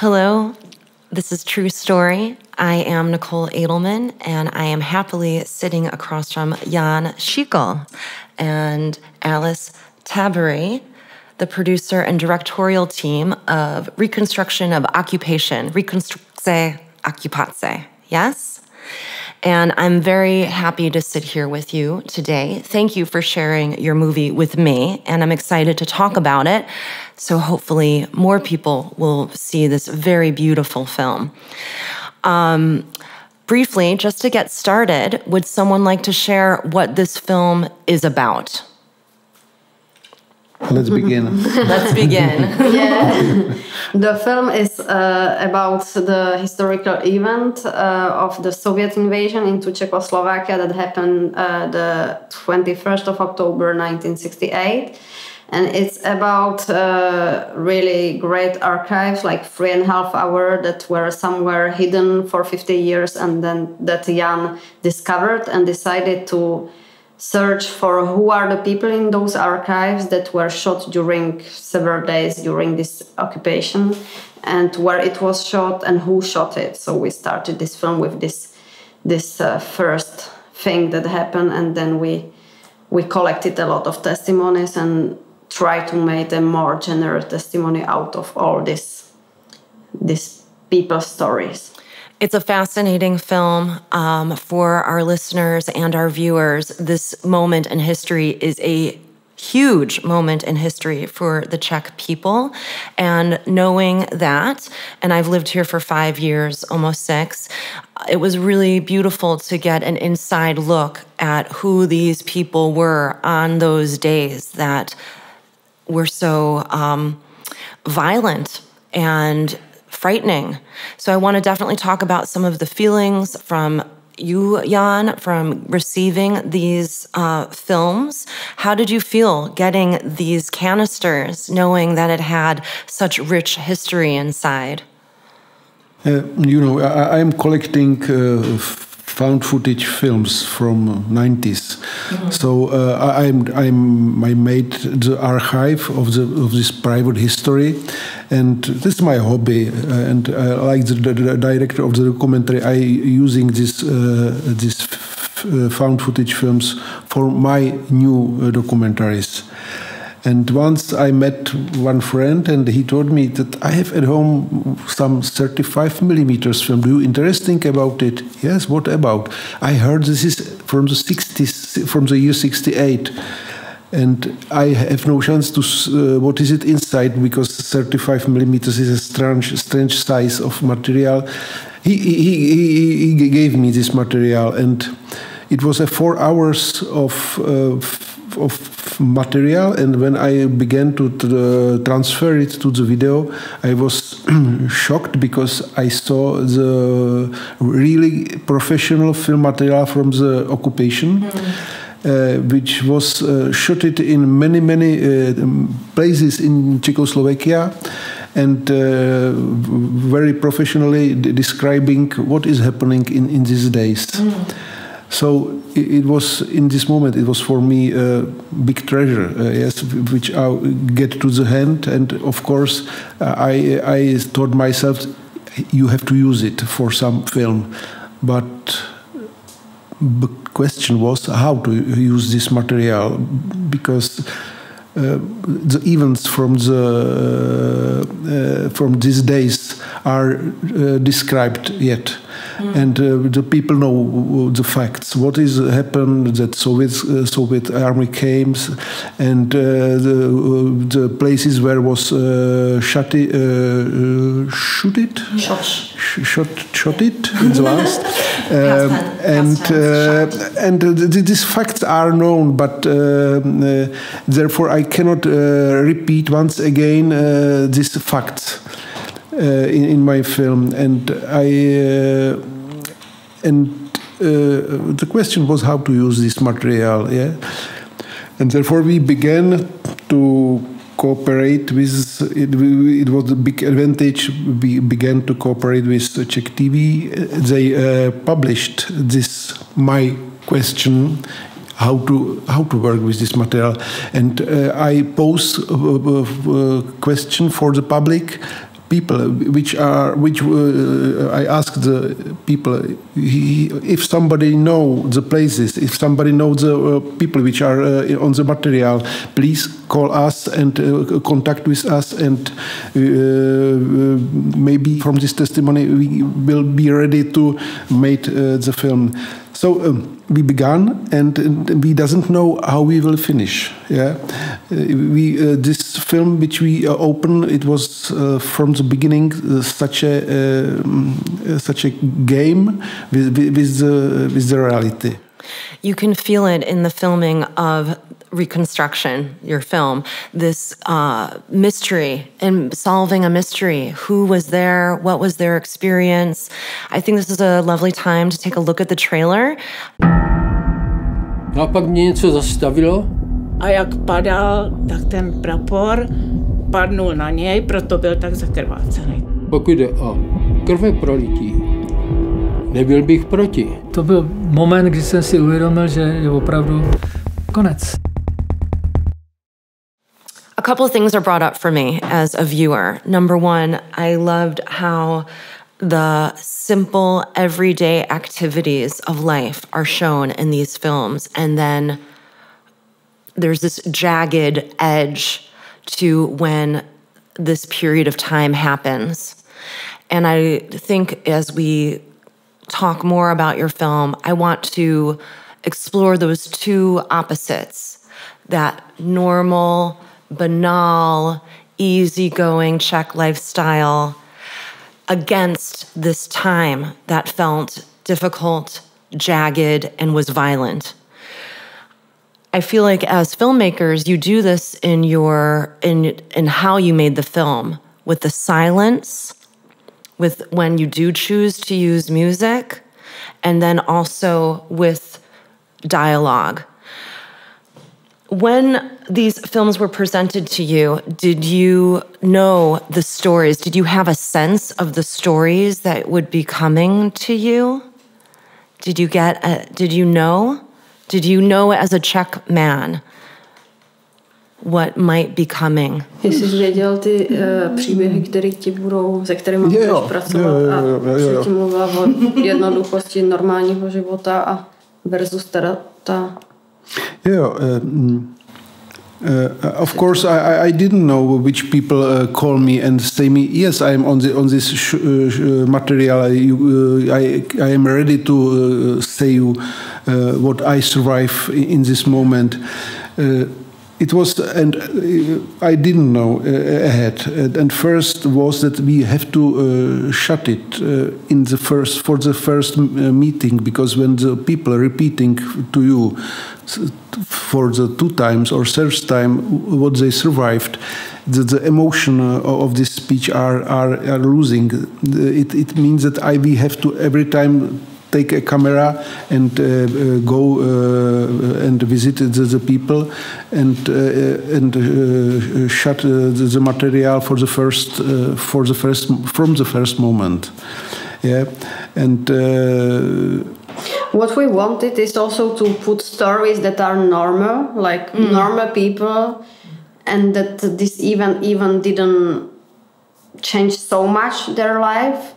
Hello, this is True Story. I am Nicole Adelman, and I am happily sitting across from Jan Šikl and Alice Tabery, the producer and directorial team of Reconstruction of Occupation, Rekonstrukce okupace. Yes? And I'm very happy to sit here with you today. Thank you for sharing your movie with me, and I'm excited to talk about it. So hopefully, more people will see this very beautiful film. Um, briefly, just to get started, would someone like to share what this film is about? Let's begin. Let's begin. yeah. The film is uh, about the historical event uh, of the Soviet invasion into Czechoslovakia that happened uh, the 21st of October 1968. And it's about uh, really great archives, like three and a half hour that were somewhere hidden for 50 years, and then that Jan discovered and decided to search for who are the people in those archives that were shot during several days during this occupation and where it was shot and who shot it. So we started this film with this this uh, first thing that happened and then we we collected a lot of testimonies and tried to make a more general testimony out of all this these people's stories it's a fascinating film um, for our listeners and our viewers. This moment in history is a huge moment in history for the Czech people. And knowing that, and I've lived here for five years, almost six, it was really beautiful to get an inside look at who these people were on those days that were so um, violent and frightening. So I want to definitely talk about some of the feelings from you, Jan, from receiving these uh, films. How did you feel getting these canisters, knowing that it had such rich history inside? Uh, you know, I, am collecting uh, found footage films from 90s. Mm-hmm. So uh, I'm, I'm, I made the archive of, the, of this private history, and this is my hobby. Uh, and I like the, the, director of the documentary. I using this uh, this uh, found footage films for my new uh, documentaries. And once I met one friend, and he told me that I have at home some 35 millimeters film. Do you interesting about it? Yes. What about? I heard this is from the 60s, from the year 68 and I have no chance to uh, what is it inside because 35 millimeters is a strange strange size of material. He, he, he, he gave me this material and it was a four hours of uh, of material and when I began to uh, transfer it to the video I was shocked because I saw the really professional film material from the occupation mm. Uh, which was uh, shot in many many uh, places in Czechoslovakia and uh, very professionally describing what is happening in, in these days. Mm. So it, it, was in this moment it was for me a big treasure, uh, yes, which I get to the hand, and of course I I told myself you have to use it for some film, but the question was how to use this material? Because uh, the events from the uh, from these days are uh, described yet Mm. And uh, the people know the facts. What is happened? That Soviet uh, Soviet army came, and uh, the uh, the places where was uh, shot it, shoot it, shot, shot, shot it in the last, um, and and these facts are known, but therefore I cannot repeat once again these facts. Uh, in, in my film, and I uh, and uh, the question was how to use this material, yeah, and therefore we began to cooperate with it, it was a big advantage we began to cooperate with czech tv they uh, published this my question how to how to work with this material. And uh, i pose a, a, a, question for the public people which are which uh, I asked the people he, if somebody know the places if somebody knows the uh, people which are uh, on the material please call us and uh, contact with us and uh, maybe from this testimony we will be ready to make the film so um, we began, and, and, we doesn't know how we will finish. Yeah, uh, we uh, this film which we uh, open, it was uh, from the beginning uh, such a um, such a game with, with the with the reality. You can feel it in the filming of reconstruction, your film, this uh, mystery and solving a mystery. Who was there? What was their experience? I think this is a lovely time to take a look at the trailer. No a pak mě něco zastavilo. A jak padal, tak ten prapor padnul na něj, proto byl tak zakrvácený. Pokud jde o krve prolití, nebyl bych proti. To byl moment, kdy jsem si uvědomil, že je opravdu konec. A couple of things are brought up for me as a viewer. Number one, I loved how the simple, everyday activities of life are shown in these films. And then there's this jagged edge to when this period of time happens. And I think as we talk more about your film, I want to explore those two opposites that normal, banal, easygoing Czech lifestyle against this time that felt difficult, jagged, and was violent. I feel like as filmmakers, you do this in your in in how you made the film with the silence, with when you do choose to use music, and then also with dialogue. When these films were presented to you, did you know the stories? Did you have a sense of the stories that would be coming to you? Did you get a, did you know? Did you know as a Czech man what might be coming? Jsi věděl ty uh, příběhy, které ti budou, se kterými budeš pracovat jo, jo, jo, jo, jo. a ti mluvila o jednoduchosti normálního života a versus teda ta Yeah, uh, mm, uh, of course, I, I didn't know which people uh, call me and say me. Yes, I am on the on this sh uh, material. I, uh, I, I am ready to uh, say you what I survive in this moment it was and uh, i didn't know uh, ahead. And first was that we have to uh, shut it uh, in the first for the first uh, meeting because when the people are repeating to you for the two times or third time what they survived the, the emotion uh, of this speech are, are, are losing. It, it means that I, we have to every time take a camera and uh, uh, go uh, and visit the, the, people and and shot the, the, material for the first for the first from the first moment. Yeah, and. what we wanted is also to put stories that are normal, like mm. normal people, and that this even even didn't change so much their life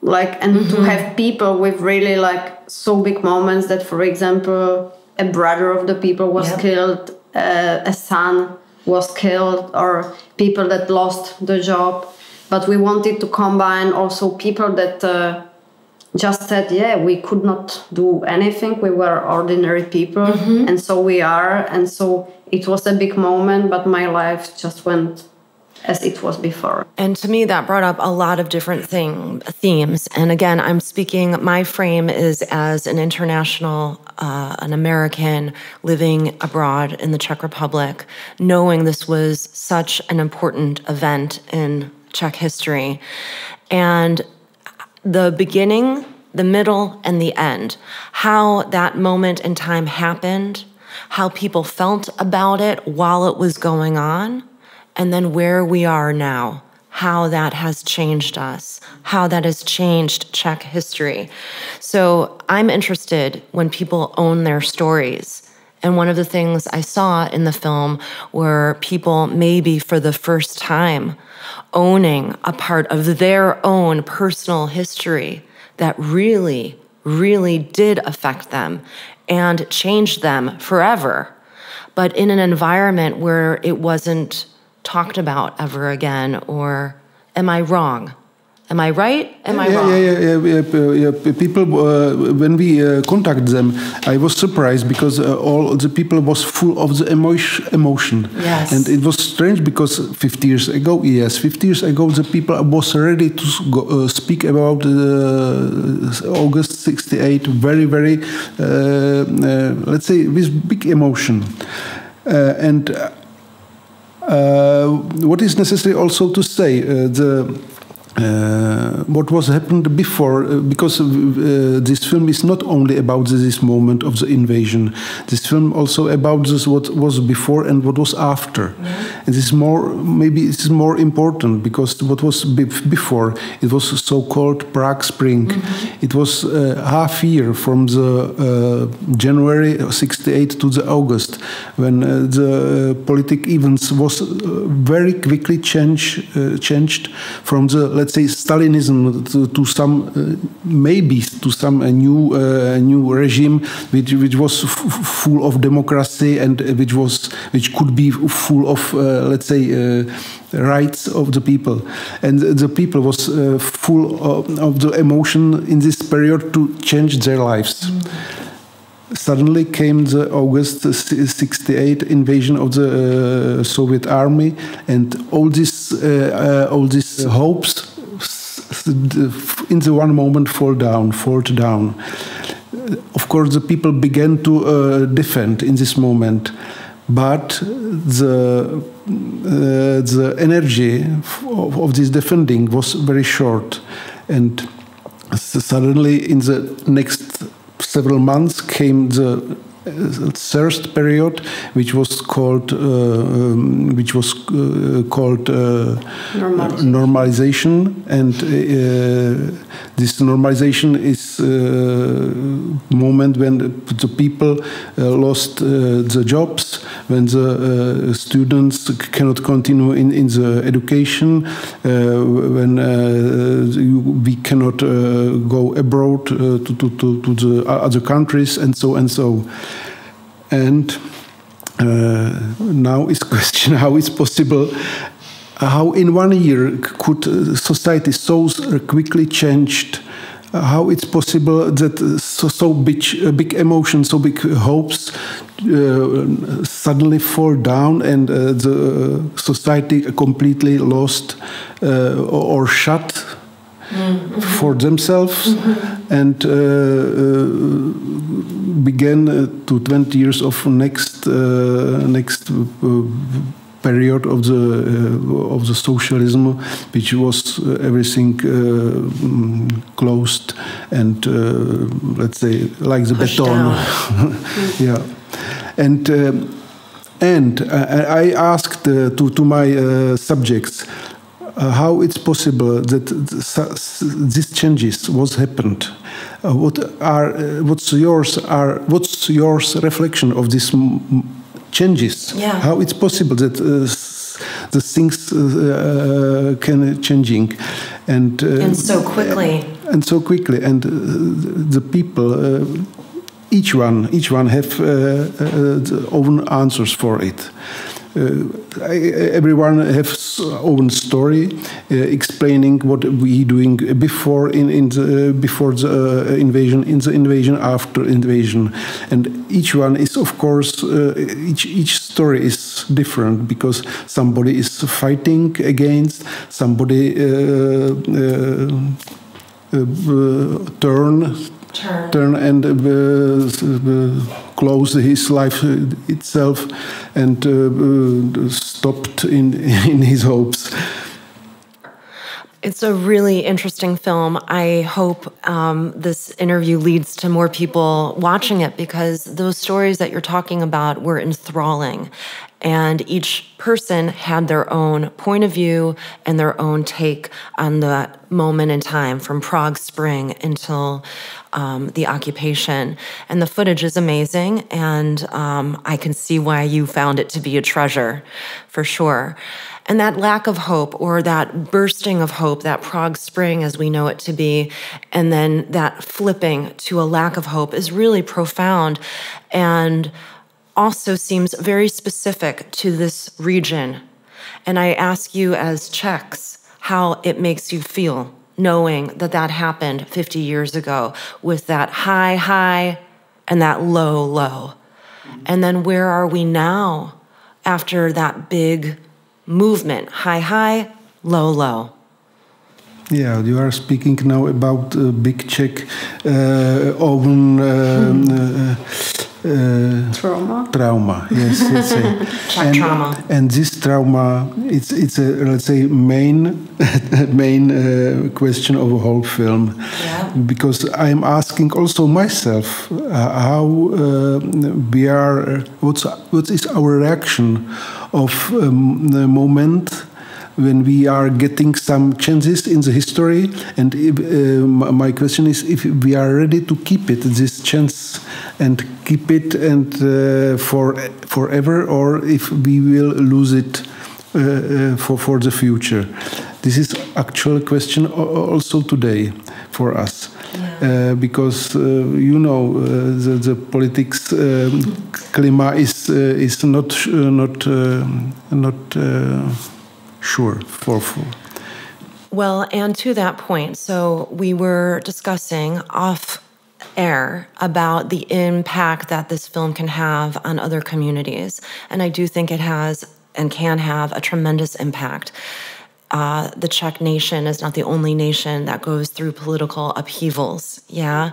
like and mm-hmm. to have people with really like so big moments that for example a brother of the people was yep. killed uh, a son was killed or people that lost the job but we wanted to combine also people that uh, just said yeah we could not do anything we were ordinary people mm-hmm. and so we are and so it was a big moment but my life just went as it was before. And to me, that brought up a lot of different thing, themes. And again, I'm speaking, my frame is as an international, uh, an American living abroad in the Czech Republic, knowing this was such an important event in Czech history. And the beginning, the middle, and the end, how that moment in time happened, how people felt about it while it was going on and then where we are now, how that has changed us, how that has changed Czech history. So I'm interested when people own their stories And one of the things I saw in the film were people, maybe for the first time, owning a part of their own personal history that really, really did affect them and changed them forever. But in an environment where it wasn't talked about ever again, or am I wrong? Am I right? Am I wrong? Yeah, yeah, yeah, yeah. People, uh, when we uh, contact them, I was surprised because uh, all the people was full of the emotion. emotion. Yes. And it was strange because 50 years ago, yes, 50 years ago, the people was ready to go, uh, speak about uh, August 68 very, very, uh, let's say, with big emotion. and Uh, what is necessary also to say, uh, the uh, what was happened before uh, because uh, this film is not only about this moment of the invasion this film also about this what was before and what was after mm-hmm. and this is more maybe it's more important because what was before it was so-called prague spring mm-hmm. it was uh, half year from the uh, january 68 to the august when uh, the politic events was very quickly change, changed from the let's say Stalinism to, to some uh, maybe to some uh, new uh, new regime which which was full of democracy and which was which could be full of let's say rights of the people and the people was full of, of, the emotion in this period to change their lives. Mm suddenly came the August 68 invasion of the uh, Soviet army and all uh, uh, all these hopes in the one moment fall down, fall down. Of course, the people began to uh, defend in this moment, but the uh, the energy of, of, this defending was very short, and suddenly in the next several months came the third period, which was called uh, um, which was uh, called uh, normalization. normalization. and uh, this normalization is a moment when the people uh, lost the jobs, when the students cannot continue in, in the education, when we cannot go abroad to, to, to, to the other countries, and so and so. And uh, now is question how it's possible how in one year could society so quickly changed how it's possible that so, so big, big emotions, so big hopes uh, suddenly fall down and uh, the society completely lost uh, or shut mm-hmm. for themselves mm-hmm. and uh, uh, began uh, to 20 years of next next period of the uh, of the socialism, which was uh, everything uh, closed and let's say like the Pushed beton, yeah, and. and I asked to, to my subjects, uh, how it's possible that these changes was happened? Uh, what are uh, what's yours are what's yours reflection of these changes? Yeah. how it's possible that the things uh, can changing and uh, and so quickly. And so quickly. And uh, the people each one each one have own answers for it. uh, Uh, everyone has own story uh, explaining what we doing before in, in the, uh, before the uh, invasion in the invasion after invasion. And each one is of course uh, each each story is different because somebody is fighting against somebody turn turn, turn and uh, close his life itself and uh, stopped in in his hopes. It's a really interesting film. I hope um, this interview leads to more people watching it because those stories that you're talking about were enthralling. And each person had their own point of view and their own take on the moment in time from Prague Spring until um, the occupation. And the footage is amazing. And um, I can see why you found it to be a treasure for sure. And that lack of hope or that bursting of hope, that Prague Spring as we know it to be, and then that flipping to a lack of hope is really profound and also seems very specific to this region. And I ask you as Czechs how it makes you feel knowing that that happened 50 years ago with that high, high and that low, low. And then where are we now after that big movement high, high, low, low. Yeah, you are speaking now about big Czech uh, own uh, uh, uh trauma. Trauma, yes, let's say. and, trauma. And this trauma, it's it's a let's say main main uh, question of the whole film, yeah. because I'm asking also myself how we are. What's what is our reaction? of um, the moment when we are getting some changes in the history and if, uh, my question is if we are ready to keep it this chance and keep it and uh, for forever or if we will lose it uh, uh for for the future? This is actual question also today for us. Uh, because uh, you know uh, the, the politics um, is is not not not sure for well, and to that point, so we were discussing off air about the impact that this film can have on other communities. And I do think it has and can have a tremendous impact uh, the Czech nation is not the only nation that goes through political upheavals. Yeah.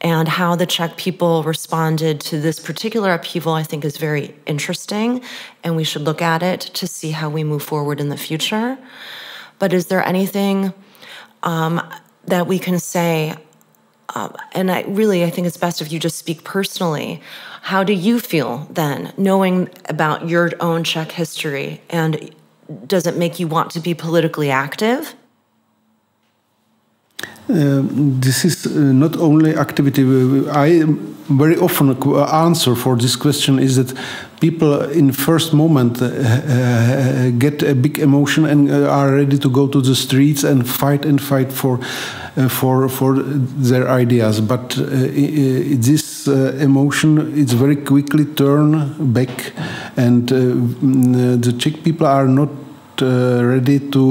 And how the Czech people responded to this particular upheaval, I think, is very interesting. And we should look at it to see how we move forward in the future. But is there anything um, that we can say? Um, and I really, I think it's best if you just speak personally. How do you feel then, knowing about your own Czech history and does it make you want to be politically active? Uh, this is uh, not only activity. I very often answer for this question is that people in first moment uh, uh get a big emotion and uh, are ready to go to the streets and fight and fight for uh, for for their ideas. But this emotion is very quickly turn back, and the Czech people are not ready to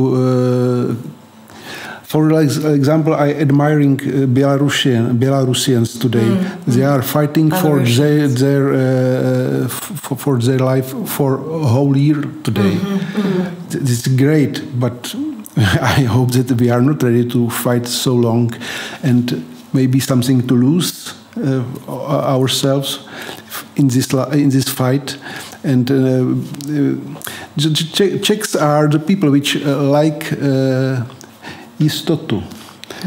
for example, I admiring uh, Belarusian Belarusians today. Mm -hmm. They are fighting for their their uh, for, their life for a whole year today. Mm -hmm. It's great, but I hope that we are not ready to fight so long, and maybe something to lose uh, ourselves in this in this fight. And uh, uh Czechs are the people which uh, like uh, jistotu.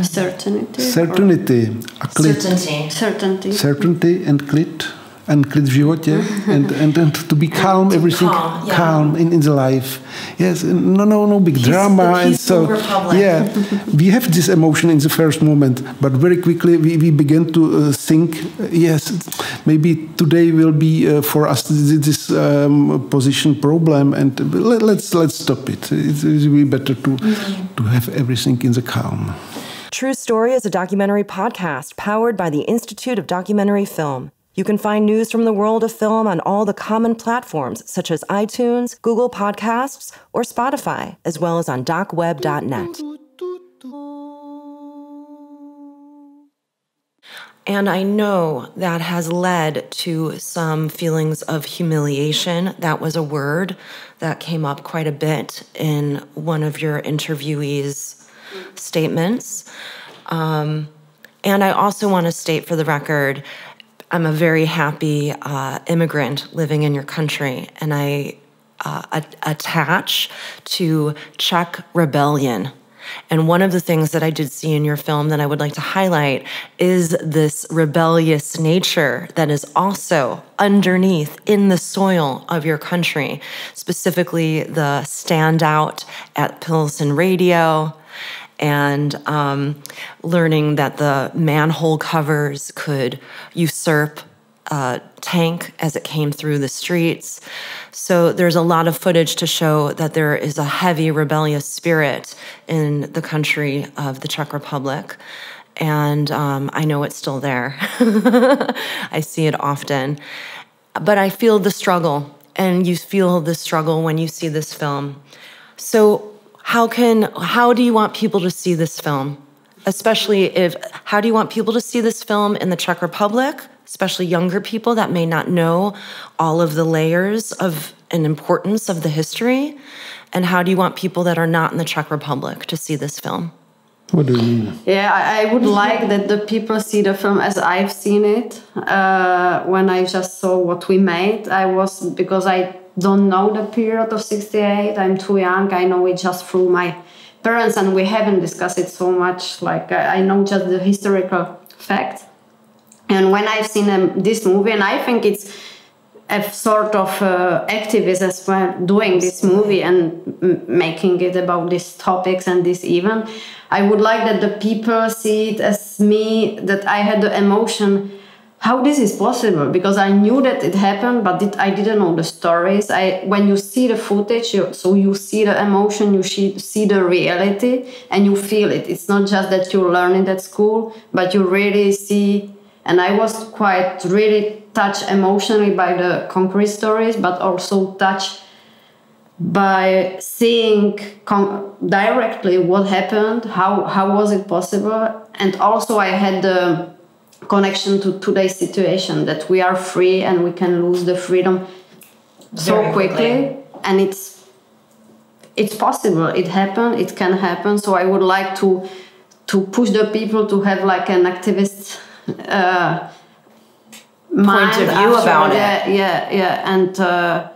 Certainty. Certainty. A klid. Certainty. Certainty. Certainty and klid. And klid v životě. and, and, and to be calm, everything calm, yeah. calm in, in the life. Yes, no, no, no big Peace, drama. and so, Republic. yeah, we have this emotion in the first moment, but very quickly we, we begin to uh, think, uh, yes, maybe today will be uh, for us this um, position problem, and let, us let's, let's stop it. It will be better to, mm. to have everything in the calm. True Story is a documentary podcast powered by the Institute of Documentary Film. You can find news from the world of film on all the common platforms such as iTunes, Google Podcasts, or Spotify, as well as on docweb.net. And I know that has led to some feelings of humiliation. That was a word that came up quite a bit in one of your interviewees' statements. Um, and I also want to state for the record I'm a very happy uh, immigrant living in your country, and I uh, attach to Czech rebellion. And one of the things that I did see in your film that I would like to highlight is this rebellious nature that is also underneath in the soil of your country, specifically the standout at Pilsen Radio and um, learning that the manhole covers could usurp a tank as it came through the streets. So there's a lot of footage to show that there is a heavy rebellious spirit in the country of the Czech Republic. And um, I know it's still there. I see it often. But I feel the struggle, and you feel the struggle when you see this film. So, how can how do you want people to see this film? Especially if how do you want people to see this film in the Czech Republic? especially younger people that may not know all of the layers of and importance of the history? And how do you want people that are not in the Czech Republic to see this film? What do you mean? Yeah, I, I would like that the people see the film as I've seen it. Uh, when I just saw what we made, I was because I don't know the period of '68. I'm too young. I know it just through my parents, and we haven't discussed it so much. Like I, know just the historical fact. And when I've seen um, this movie, and I think it's a sort of uh, activist as well doing this movie and making it about these topics and this event. I would like that the people see it as me, that I had the emotion how this is possible because I knew that it happened, but it, I didn't know the stories. I when you see the footage, you, so you see the emotion, you see, see the reality, and you feel it. It's not just that you learn it at school, but you really see and I was quite really touched emotionally by the concrete stories, but also touched by seeing directly what happened, how how was it possible, and also I had the connection to today's situation that we are free and we can lose the freedom so quickly, quickly. and it's it's possible. It happened. It can happen. So I would like to to push the people to have like an activist uh, Point of view about it. yeah, Yeah, yeah, and uh,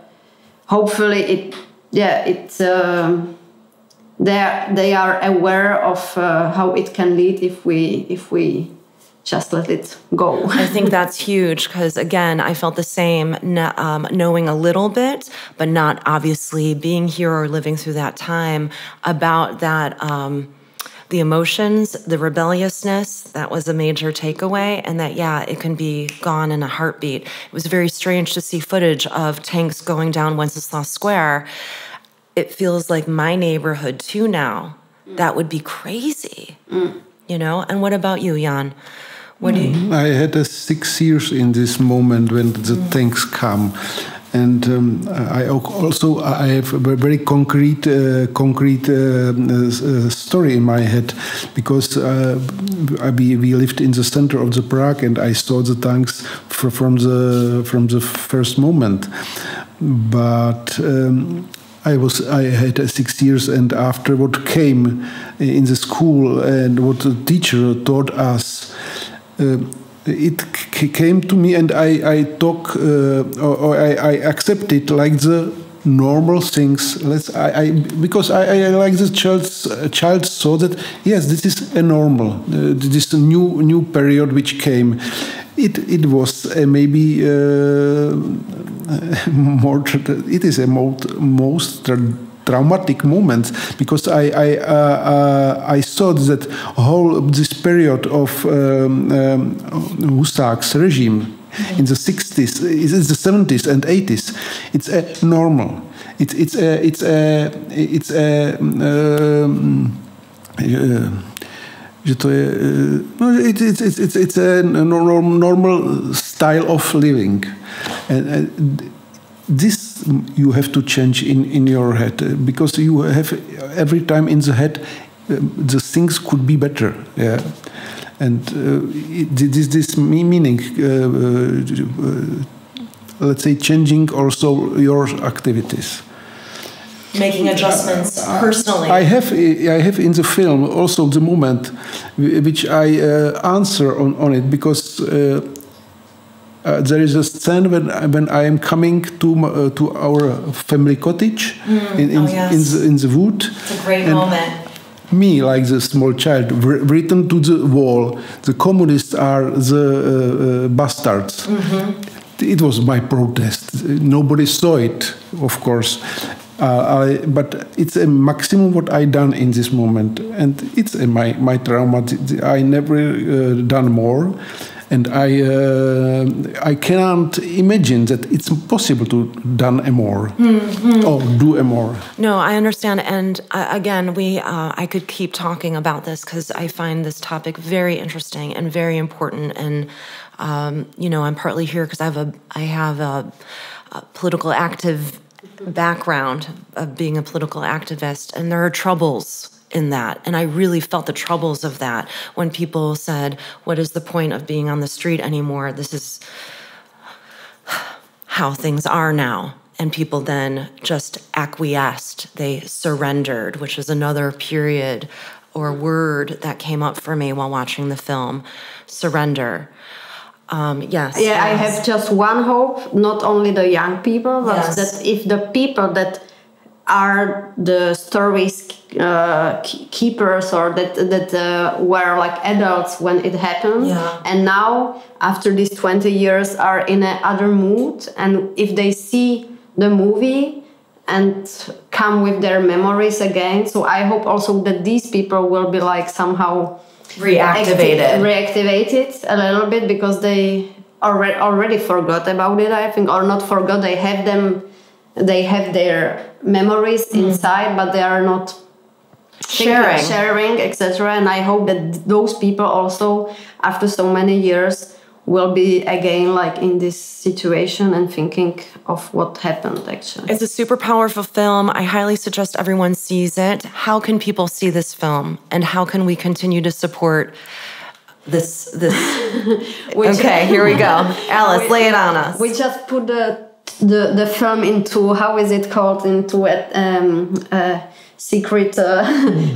hopefully it, yeah, it. Um, they they are aware of uh, how it can lead if we if we just let it go. I think that's huge because, again, I felt the same, um, knowing a little bit, but not obviously being here or living through that time about that. Um, the emotions, the rebelliousness, that was a major takeaway, and that, yeah, it can be gone in a heartbeat. It was very strange to see footage of tanks going down Wenceslas Square. It feels like my neighborhood too now. That would be crazy, you know? And what about you, Jan? What do you. I had uh, six years in this moment when the tanks come. And um, I also I have a very concrete, uh, concrete uh, uh, story in my head because uh, we, we lived in the center of the Prague and I saw the tanks fr- from the from the first moment. But um, I was I had uh, six years, and after what came in the school and what the teacher taught us, it c- came to me, and I I talk uh, or, or I, I accept it like the normal things. Let's I, I because I, I like the child's uh, child saw that yes, this is a normal. Uh, this new new period which came. It it was uh, maybe. Uh, more it is a most, most tra- traumatic moment because I I, uh, uh, I thought that whole this period of um, um, Husak's regime in the 60s, it's the 70s and 80s. It's a normal. It's it's a it's a it's a um, uh, že uh, no, it, it's it's it's it's a normal, normal style of living, and this you have to change in in your head uh, because you have every time in the head um, the things could be better, yeah, and uh, it, this this meaning. Uh, uh, let's say changing also your activities. Making adjustments personally. I have I have in the film also the moment which I uh, answer on, on it because uh, there is a scene when I- when I am coming to uh, to our family cottage in in, oh, yes. in the in the wood. it's a great and moment. me, like the small child, written to the wall, the communists are the uh, uh, bastards. Mm-hmm. It was my protest. Nobody saw it, of course. Uh, I, but it's a maximum what I done in this moment, and it's a, my my trauma. I never uh, done more and I uh, I cannot imagine that it's possible to done a more mm-hmm. or do a more. No, I understand, and uh, again, we uh, I could keep talking about this because I find this topic very interesting and very important, and um, you know, I'm partly here because I have a I have a, a political active background of being a political activist, and there are troubles in that. And I really felt the troubles of that when people said, What is the point of being on the street anymore? This is how things are now. And people then just acquiesced, they surrendered, which is another period or word that came up for me while watching the film surrender. Um, yes. Yeah, yes. I have just one hope, not only the young people, but yes. that if the people that are the stories uh, keepers or that that uh, were like adults when it happened yeah. and now after these 20 years are in another mood and if they see the movie and come with their memories again so i hope also that these people will be like somehow reactivated reactivated a little bit because they already already forgot about it i think or not forgot they have them they have their memories mm. inside but they are not sharing. Sharing etc and i hope that those people also after so many years will be again like in this situation and thinking of what happened actually. It's a super powerful film. I highly suggest everyone sees it. How can people see this film? And how can we continue to support this this? Okay here we go. Alice we, lay it on us. we just put the the the film into how is it called? Into a um, uh, secret uh,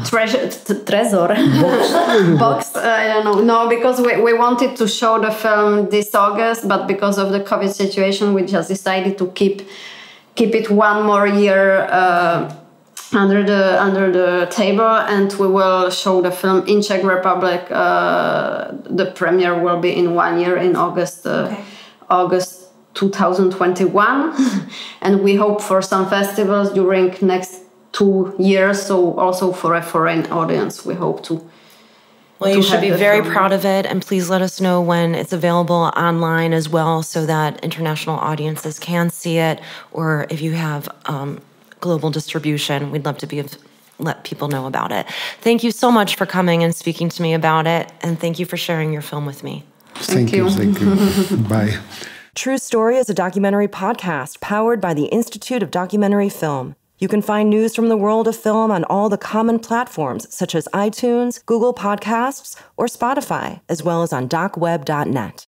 treasure treasure box, box uh, I don't know. No because we, we wanted to show the film this August but because of the COVID situation we just decided to keep keep it one more year uh, under the under the table and we will show the film in Czech Republic uh, the premiere will be in one year in August uh, okay. August 2021 and we hope for some festivals during next two years so also for a foreign audience we hope to well, you should be very film. proud of it, and please let us know when it's available online as well, so that international audiences can see it. Or if you have um, global distribution, we'd love to be let people know about it. Thank you so much for coming and speaking to me about it, and thank you for sharing your film with me. Thank, thank you. you. Thank you. Bye. True Story is a documentary podcast powered by the Institute of Documentary Film. You can find news from the world of film on all the common platforms such as iTunes, Google Podcasts, or Spotify, as well as on docweb.net.